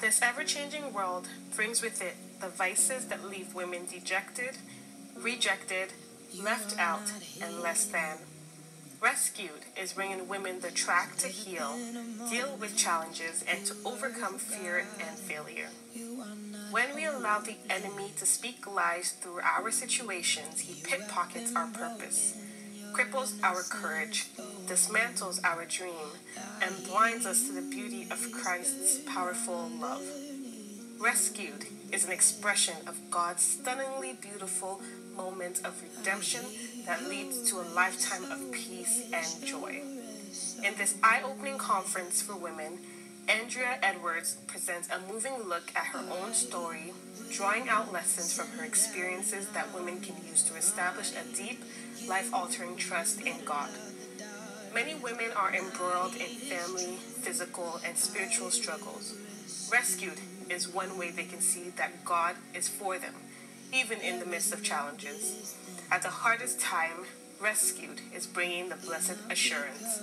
This ever changing world brings with it the vices that leave women dejected, rejected, left out, and less than. Rescued is bringing women the track to heal, deal with challenges, and to overcome fear and failure. When we allow the enemy to speak lies through our situations, he pickpockets our purpose, cripples our courage, dismantles our dream, and blinds us to the beauty of Christ's powerful love. Rescued is an expression of God's stunningly beautiful moment of redemption that leads to a lifetime of peace and joy. In this eye opening conference for women, Andrea Edwards presents a moving look at her own story, drawing out lessons from her experiences that women can use to establish a deep, life altering trust in God. Many women are embroiled in family, physical, and spiritual struggles. Rescued is one way they can see that God is for them, even in the midst of challenges. At the hardest time, Rescued is bringing the blessed assurance.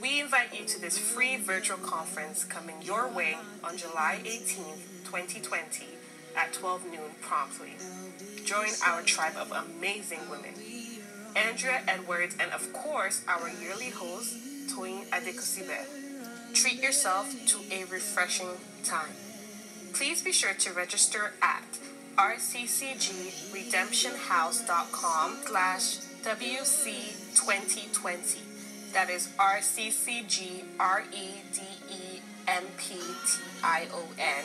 We invite you to this free virtual conference coming your way on July 18th, 2020 at 12 noon promptly. Join our tribe of amazing women. Andrea Edwards, and of course, our yearly host, Toyin Adekusibe. Treat yourself to a refreshing time. Please be sure to register at rccgredemptionhouse.com slash WC2020. That is R-C-C-G-R-E-D-E-M-P-T-I-O-N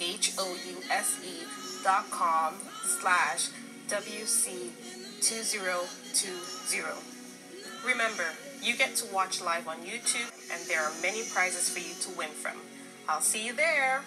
H-O-U-S-E dot com slash WC2020. Remember, you get to watch live on YouTube and there are many prizes for you to win from. I'll see you there.